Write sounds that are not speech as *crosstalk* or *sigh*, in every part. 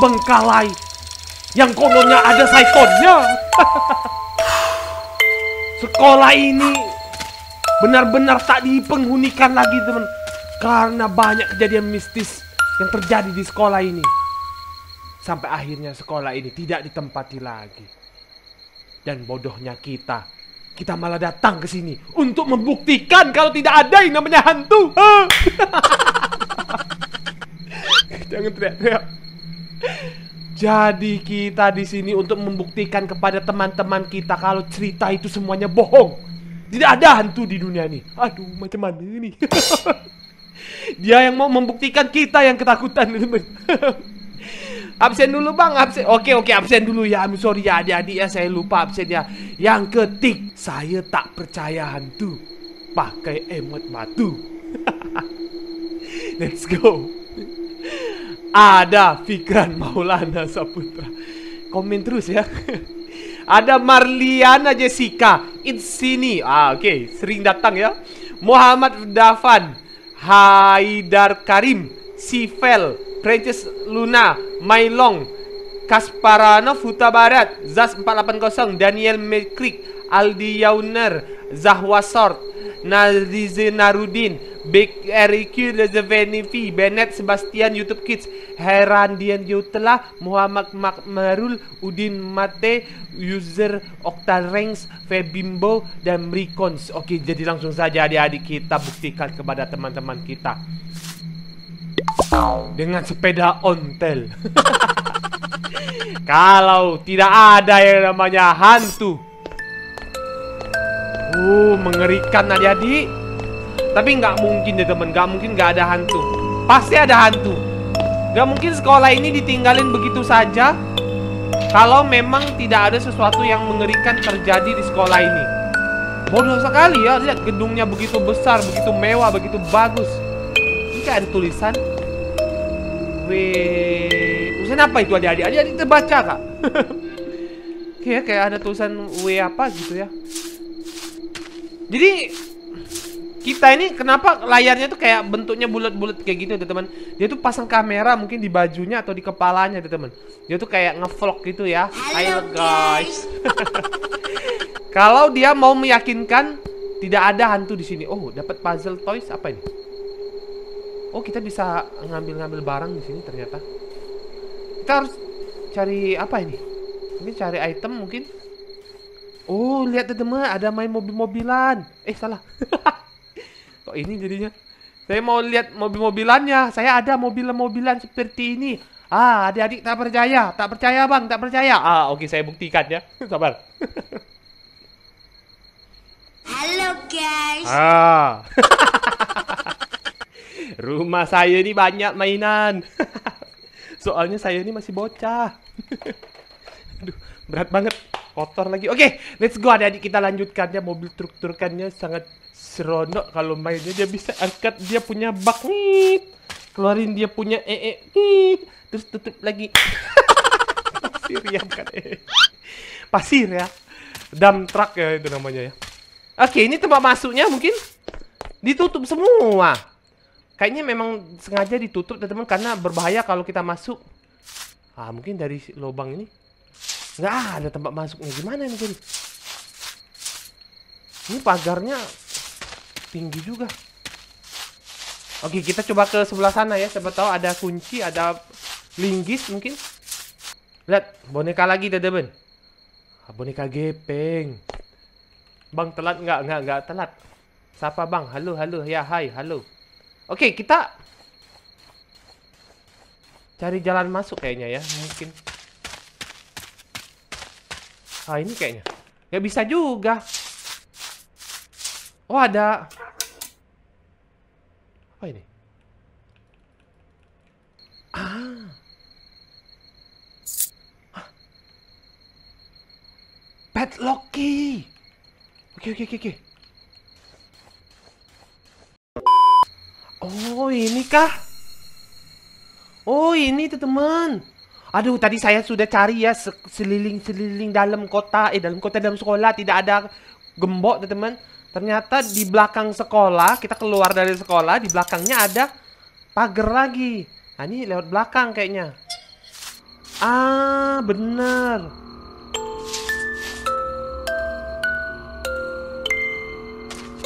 terbengkalai. Yang kononnya ada saitonnya. sekolah ini benar-benar tak dipenghunikan lagi teman. Karena banyak kejadian mistis yang terjadi di sekolah ini. Sampai akhirnya sekolah ini tidak ditempati lagi. Dan bodohnya kita, kita malah datang ke sini untuk membuktikan kalau tidak ada yang namanya hantu. *laughs* Jangan teriak-teriak. Jadi kita di sini untuk membuktikan kepada teman-teman kita kalau cerita itu semuanya bohong. Tidak ada hantu di dunia ini. Aduh, macam mana ini? *laughs* Dia yang mau membuktikan kita yang ketakutan, teman. *laughs* absen dulu bang, absen. Oke oke absen dulu ya. I'm sorry ya adik-adik ya saya lupa absen ya. Yang ketik, saya tak percaya hantu. Pakai emot batu. *laughs* Let's go. Ada Fikran Maulana Saputra. Komen terus ya. *laughs* Ada Marliana Jessica. It's sini. Ah, oke. Okay. Sering datang ya. Muhammad Dafan. Haidar Karim. Sifel. Princess Luna. Mailong. Kasparanov Huta Barat. Zas 480. Daniel Mekrik. Aldi Yauner. Zahwa Sort. Nazize Narudin. Big Eric Rezevenifi Bennett Sebastian YouTube Kids Herandian Yutela Muhammad Makmarul Udin Mate User Octaranks Febimbo dan Mrikons Oke jadi langsung saja adik-adik kita buktikan kepada teman-teman kita. Dengan sepeda ontel. *laughs* Kalau tidak ada yang namanya hantu Uh mengerikan adik-adik tapi nggak mungkin deh temen, nggak mungkin nggak ada hantu. Pasti ada hantu. Nggak mungkin sekolah ini ditinggalin begitu saja. Kalau memang tidak ada sesuatu yang mengerikan terjadi di sekolah ini. Bodoh sekali ya, lihat gedungnya begitu besar, begitu mewah, begitu bagus. Ini kayak ada tulisan. Weh, tulisan apa itu adik-adik? Adik-adik terbaca kak? kayak *laughs* kayak ada tulisan W apa gitu ya. Jadi kita ini kenapa layarnya tuh kayak bentuknya bulat-bulat kayak gitu teman-teman dia tuh pasang kamera mungkin di bajunya atau di kepalanya teman-teman dia tuh kayak ngevlog gitu ya. Halo guys. *laughs* kalau dia mau meyakinkan tidak ada hantu di sini. Oh dapat puzzle toys apa ini? Oh kita bisa ngambil-ngambil barang di sini ternyata. Kita harus cari apa ini? Ini cari item mungkin oh lihat teman-teman ada main mobil-mobilan eh salah *laughs* Kok ini jadinya? Saya mau lihat mobil-mobilannya. Saya ada mobil-mobilan seperti ini. Ah, adik-adik tak percaya. Tak percaya bang, tak percaya. Ah, oke saya buktikan ya. *laughs* Sabar. Halo guys. Ah. *laughs* Rumah saya ini banyak mainan. Soalnya saya ini masih bocah. Aduh, berat banget. Kotor lagi. Oke, let's go adik-adik. Kita lanjutkan. Ya. Mobil truk-trukannya sangat seronok. Kalau mainnya dia bisa angkat. Dia punya bak. Nih keluarin dia punya ee. Nih terus tutup lagi. *laughs* Pasir ya kan ee. Pasir ya. Dump truck ya itu namanya ya. Oke ini tempat masuknya mungkin ditutup semua. Kayaknya memang sengaja ditutup teman-teman karena berbahaya kalau kita masuk. Ah mungkin dari lubang ini nggak ada tempat masuknya gimana nih jadi ini pagarnya tinggi juga. Oke, kita coba ke sebelah sana ya. Siapa tahu ada kunci, ada linggis mungkin. Lihat, boneka lagi teman ah, Boneka gepeng. Bang telat nggak? Nggak, nggak telat. Siapa bang? Halo, halo. Ya, hai, halo. Oke, kita cari jalan masuk kayaknya ya. Mungkin. Ah, ini kayaknya. Ya bisa juga. Oh, ada apa ini? Ah. Padlocky. Oke, oke, oke, oke. Oh, ini kah? Oh, ini tuh teman. Aduh, tadi saya sudah cari ya seliling-seliling dalam kota, eh dalam kota dalam sekolah tidak ada gembok, teman. Ternyata di belakang sekolah, kita keluar dari sekolah, di belakangnya ada pagar lagi. Nah, ini lewat belakang kayaknya. Ah, bener.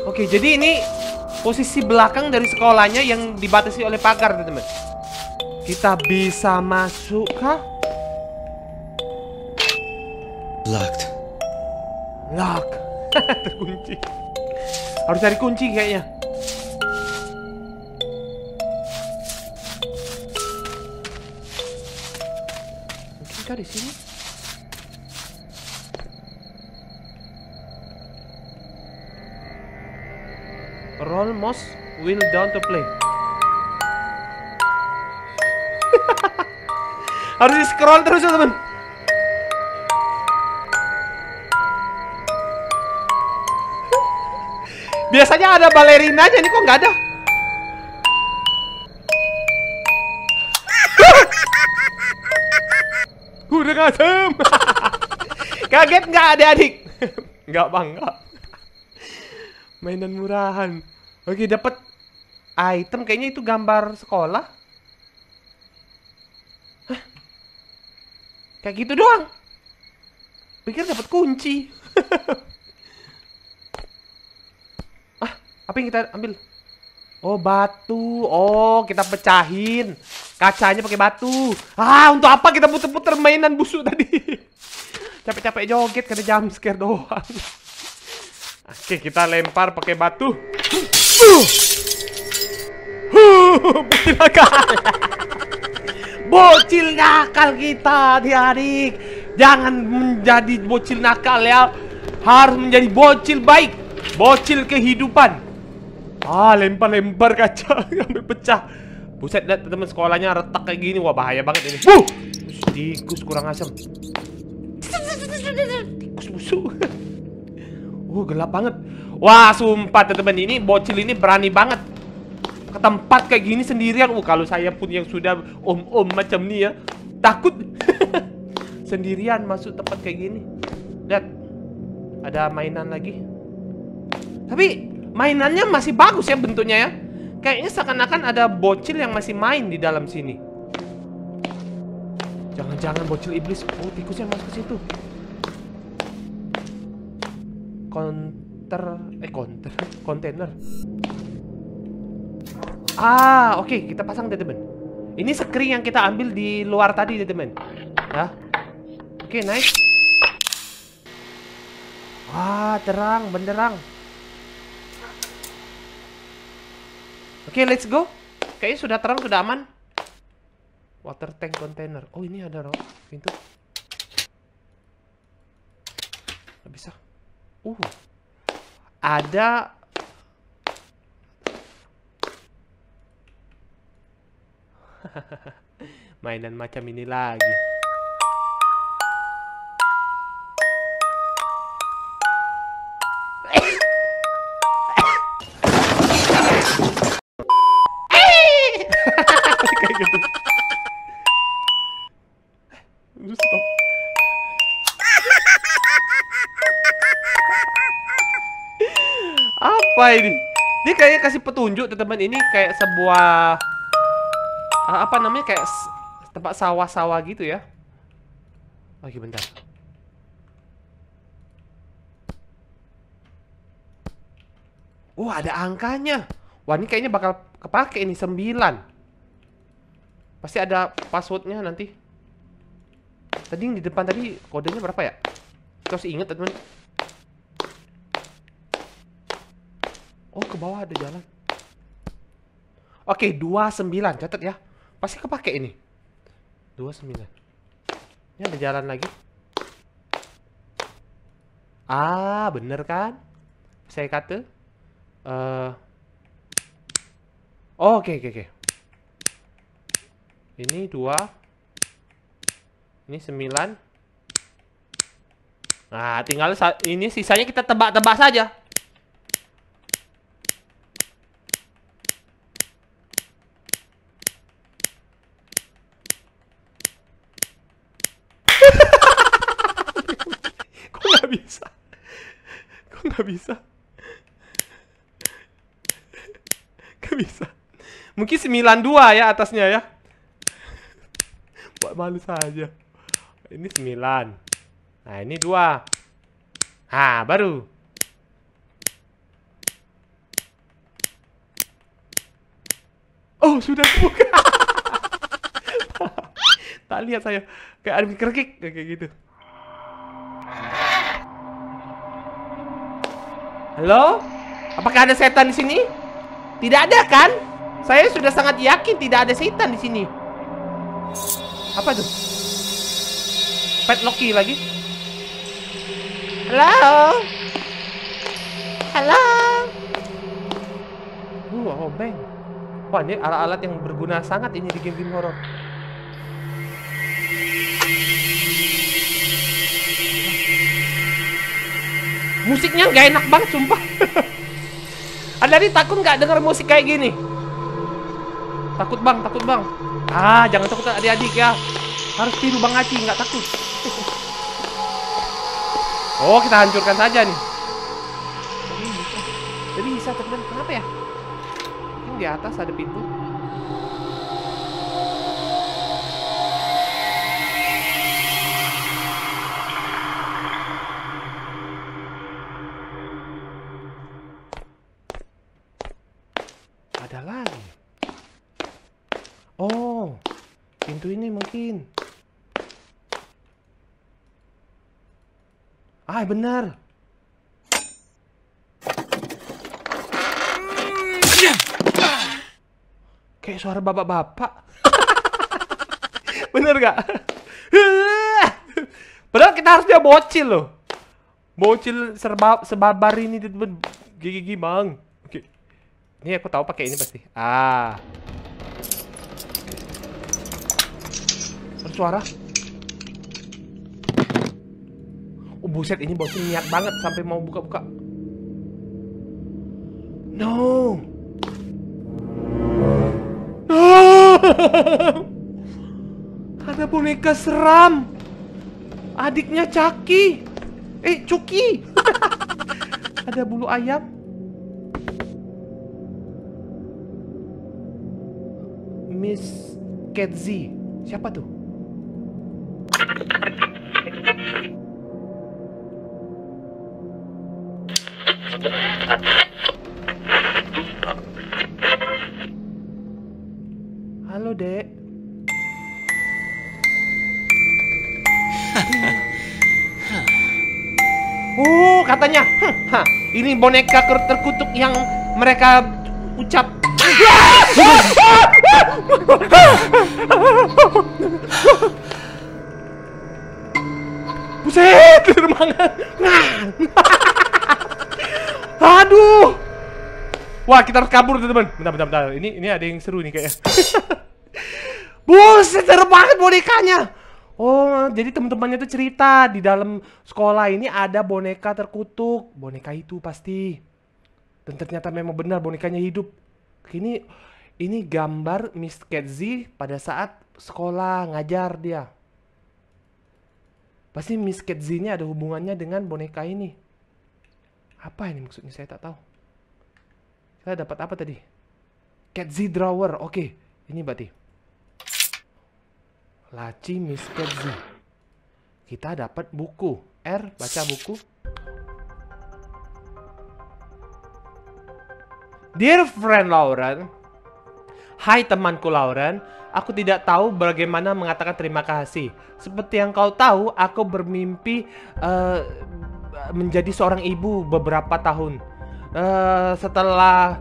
Oke, jadi ini posisi belakang dari sekolahnya yang dibatasi oleh pagar, teman-teman. Kita bisa masuk kah? Locked. Lock. *laughs* Terkunci. Harus cari kunci kayaknya. Mungkin kah di sini? Roll mouse wheel down to play. *laughs* Harus di scroll terus ya teman. Biasanya ada balerinanya nih kok nggak ada. *laughs* Udah ngasem. *laughs* Kaget nggak adik-adik? Nggak bangga. Mainan murahan. Oke dapat item kayaknya itu gambar sekolah. Kayak gitu doang. Pikir dapat kunci. *laughs* ah, apa yang kita ambil? Oh, batu. Oh, kita pecahin. Kacanya pakai batu. Ah, untuk apa kita puter-puter mainan busuk tadi? *laughs* Capek-capek joget karena jam scare doang. *laughs* Oke, kita lempar pakai batu. Bocil nakal. Bocil nakal kita, adik-adik. Jangan menjadi bocil nakal ya. Harus menjadi bocil baik. Bocil kehidupan. Ah, lempar-lempar kaca *laughs* sampai pecah. Buset, lihat teman sekolahnya retak kayak gini. Wah, bahaya banget ini. Buh! Tikus kurang asam. Tikus busuk. Uh, *laughs* gelap banget. Wah, sumpah teman-teman ini bocil ini berani banget. Ke tempat kayak gini sendirian. Uh, kalau saya pun yang sudah om-om macam nih ya, takut. *laughs* sendirian masuk tempat kayak gini. Lihat. Ada mainan lagi. Tapi mainannya masih bagus ya bentuknya ya. Kayaknya seakan-akan ada bocil yang masih main di dalam sini. Jangan-jangan bocil iblis. Oh, tikusnya masuk ke situ. Counter eh counter *laughs* kontainer. Ah, oke, kita pasang teman. Ini screen yang kita ambil di luar tadi, teman. Ya. Oke, nice. Wah, terang, benderang. Oke, let's go. Kayaknya sudah terang, sudah aman. Water tank container. Oh, ini ada roh, pintu. Nggak bisa. Uh. Ada *laughs* mainan macam ini lagi. Apa ini? Dia kayaknya kasih petunjuk teman-teman ini kayak sebuah ah, apa namanya kayak tempat sawah-sawah gitu ya. Oke, bentar. Oh, ada angkanya. Wah, ini kayaknya bakal kepake ini 9. Pasti ada passwordnya nanti. Tadi yang di depan tadi kodenya berapa ya? Kita harus ingat teman. Oh, ke bawah ada jalan. Oke, 29 catat ya. Pasti kepake ini. 29. Ini ada jalan lagi. Ah, bener kan? Saya kata. Oh, oke oke oke. Ini dua. Ini sembilan. Nah, tinggal ini sisanya kita tebak-tebak saja. Kok nggak bisa? Kok nggak bisa? Nggak bisa. Mungkin 92 ya atasnya ya. *laughs* Buat malu saja. Ini sembilan. Nah, ini dua. Nah, baru. Oh, sudah buka. *laughs* tak lihat saya. Kayak ada kerkik kayak gitu. Halo? Apakah ada setan di sini? Tidak ada kan? Saya sudah sangat yakin tidak ada setan di sini. Apa tuh? Pet Loki lagi? Halo? Halo? Oh, bang. Wah, ini alat-alat yang berguna sangat ini di game-game horor. Musiknya nggak enak banget, sumpah. *laughs* Ada nih takut nggak denger musik kayak gini? Takut bang, takut bang. Ah, jangan takut adik-adik ya. Harus tiru bang Aci, nggak takut. *laughs* oh, kita hancurkan saja nih. Jadi bisa, tapi kenapa ya? Yang di atas ada pintu. Pintu ini mungkin. Ah, benar. Kayak suara bapak-bapak. *laughs* bener gak? *laughs* Padahal kita harus dia bocil loh. Bocil serba sebabar ini gigi bang. Oke. Ini aku tahu pakai ini pasti. Ah. Bersuara. Oh buset ini bocil niat banget sampai mau buka-buka. No. No. *laughs* Ada boneka seram. Adiknya Caki. Eh, Cuki. *laughs* Ada bulu ayam. Miss Ketzi. Siapa tuh? Halo, Dek. *laughs* Oh, katanya, "Hm, hah, ini boneka terkutuk yang mereka ucap. *laughs* Buset, *laughs* termangan. Aduh. Wah, kita harus kabur teman. Bentar, bentar, bentar. Ini ini ada yang seru nih kayaknya. *laughs* Buset, seru banget bonekanya. Oh, jadi teman-temannya tuh cerita di dalam sekolah ini ada boneka terkutuk. Boneka itu pasti. Dan ternyata memang benar bonekanya hidup. Ini ini gambar Miss Ketzi pada saat sekolah ngajar dia. Pasti Miss Ketzi ini ada hubungannya dengan boneka ini. Apa ini maksudnya? Saya tak tahu. Saya dapat apa tadi? Ketzi drawer. Oke, ini berarti. Laci Miss Ketzi. Kita dapat buku. R, baca buku. Dear friend Lauren, Hai temanku Lauren, aku tidak tahu bagaimana mengatakan terima kasih. Seperti yang kau tahu, aku bermimpi eh, menjadi seorang ibu beberapa tahun. Eh, setelah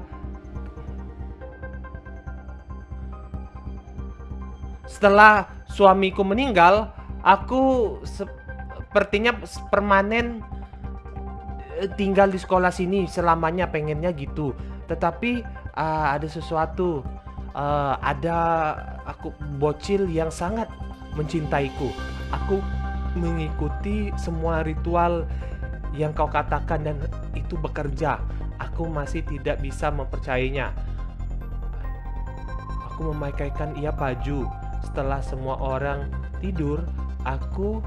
setelah suamiku meninggal, aku sepertinya permanen eh, tinggal di sekolah sini selamanya pengennya gitu. Tetapi uh, ada sesuatu, uh, ada aku bocil yang sangat mencintaiku. Aku mengikuti semua ritual yang kau katakan dan itu bekerja. Aku masih tidak bisa mempercayainya. Aku memakaikan ia baju. Setelah semua orang tidur, aku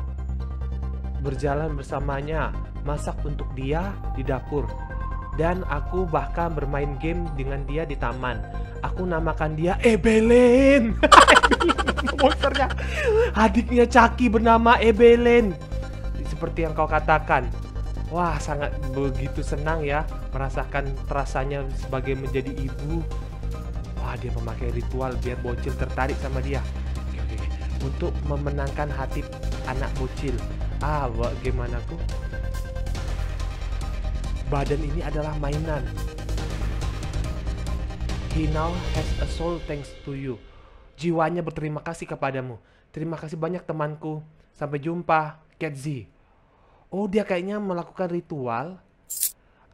berjalan bersamanya, masak untuk dia di dapur. dan aku bahkan bermain game dengan dia di taman. Aku namakan dia Ebelen. *laughs* Monsternya. Adiknya Caki bernama Ebelen. Seperti yang kau katakan. Wah, sangat begitu senang ya merasakan rasanya sebagai menjadi ibu. Wah, dia memakai ritual biar bocil tertarik sama dia. Oke, oke. Untuk memenangkan hati anak bocil. Ah, bagaimana ku? Badan ini adalah mainan. He now has a soul thanks to you. Jiwanya berterima kasih kepadamu. Terima kasih banyak temanku. Sampai jumpa, Z. Oh, dia kayaknya melakukan ritual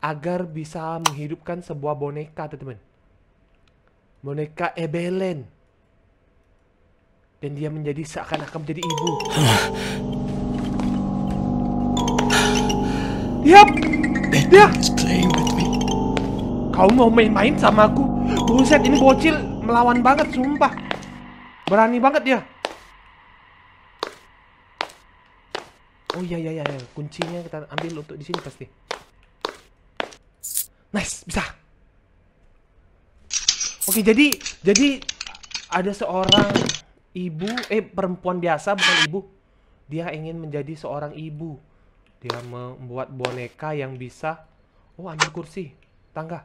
agar bisa menghidupkan sebuah boneka, teman-teman. Boneka Ebelen. Dan dia menjadi seakan-akan menjadi ibu. Yap, dia. Me. Kau mau main-main sama aku? Buset, ini bocil melawan banget, sumpah. Berani banget dia. Oh iya iya iya, iya. kuncinya kita ambil untuk di sini pasti. Nice, bisa. Oke, jadi jadi ada seorang ibu eh perempuan biasa bukan ibu. Dia ingin menjadi seorang ibu. Dia membuat boneka yang bisa Oh, ambil kursi, tangga.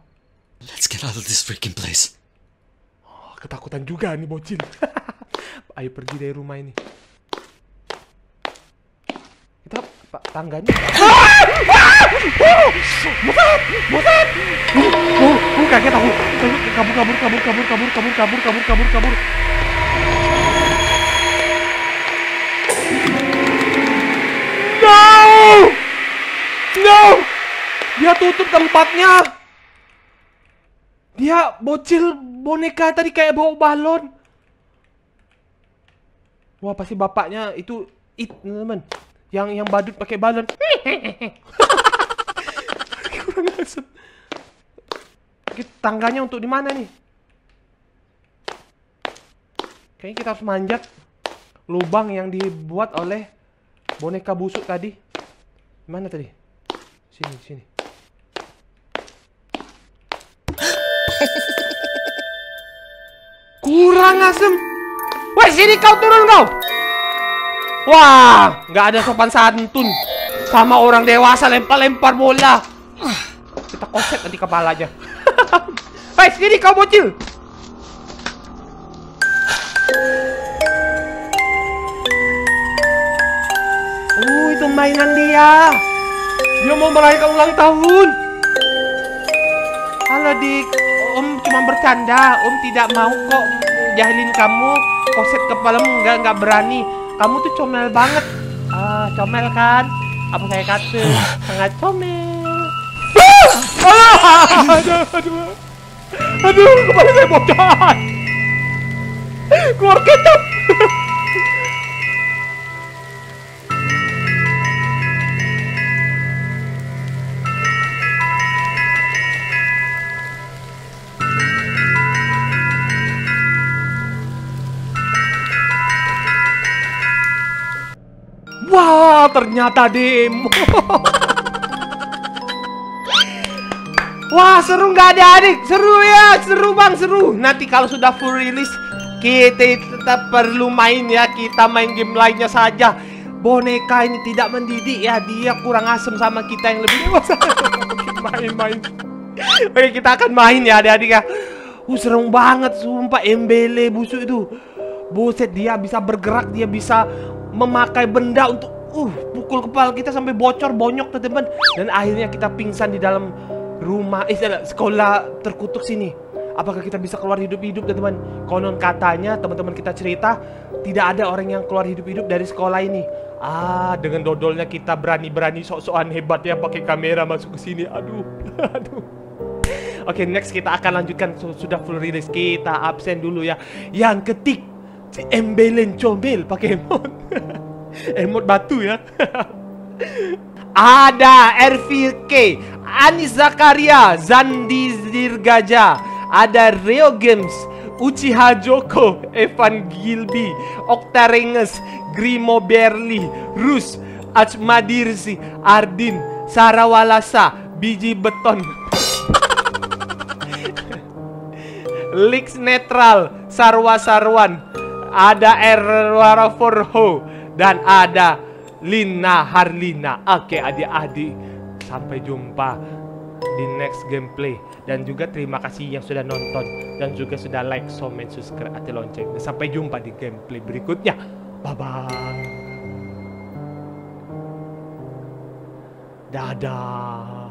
Let's get out of this freaking place. Oh, ketakutan juga nih bocil. *laughs* Ayo pergi dari rumah ini. Kita tangganya. Buset, buset. Oh, oh, kaget aku. Kabur, kabur, kabur, kabur, kabur, kabur, kabur, kabur, kabur, kabur. No! No! Dia tutup tempatnya. Dia bocil boneka tadi kayak bawa balon. Wah, pasti bapaknya itu it, teman. Yang yang badut pakai balon. *laughs* Kurang asem. Tangganya untuk di mana nih? Kayaknya kita harus manjat lubang yang dibuat oleh boneka busuk tadi. Mana tadi? Sini, sini. *laughs* Kurang asem. Woi, sini kau turun kau. Wah, nggak ada sopan santun. Sama orang dewasa lempar-lempar bola. Kita koset nanti kepalanya. *laughs* Hei, sini kau bocil. Oh, itu mainan dia. Dia mau merayakan ulang tahun. Halo dik, Om cuma bercanda. Om tidak mau kok jahilin kamu. Koset kepalamu nggak nggak berani. Kamu tuh comel banget. Ah, comel kan? Apa saya kata? Sangat comel. Ah! Aduh, aduh, aduh, kepala saya bocor. Keluar kecap. Wah, ternyata demo. Wah, seru nggak ada adik? Seru ya, seru bang, seru. Nanti kalau sudah full release, kita tetap perlu main ya. Kita main game lainnya saja. Boneka ini tidak mendidik ya, dia kurang asem sama kita yang lebih dewasa. *laughs* Main-main. Oke, kita akan main ya adik-adik ya. Uh, serem banget, sumpah embele busuk itu. Buset, dia bisa bergerak, dia bisa memakai benda untuk uh pukul kepala kita sampai bocor bonyok teman-teman dan akhirnya kita pingsan di dalam rumah eh salah, sekolah terkutuk sini. Apakah kita bisa keluar hidup-hidup teman-teman? Konon katanya teman-teman kita cerita tidak ada orang yang keluar hidup-hidup dari sekolah ini. Ah, dengan dodolnya kita berani-berani sok-sokan hebat ya pakai kamera masuk ke sini. Aduh, *laughs* aduh. Oke, next kita akan lanjutkan Su- sudah full release. Kita absen dulu ya. Yang ketik Embelen combil pakai emot. *laughs* emot batu ya. *laughs* ada RVK, Anis Zakaria, Zandi Dirgaja, ada Rio Games, Uchiha Joko, Evan Gilby, Oktarenges, Grimo Berli, Rus, Ajmadirsi, Ardin, Sarawalasa, Biji Beton, *laughs* Lix Netral, Sarwa Sarwan, ada Erwara Forho, dan ada Lina Harlina. Oke adik-adik, sampai jumpa di next gameplay dan juga terima kasih yang sudah nonton dan juga sudah like, comment, subscribe, atau lonceng. Dan sampai jumpa di gameplay berikutnya. Bye bye. Dadah.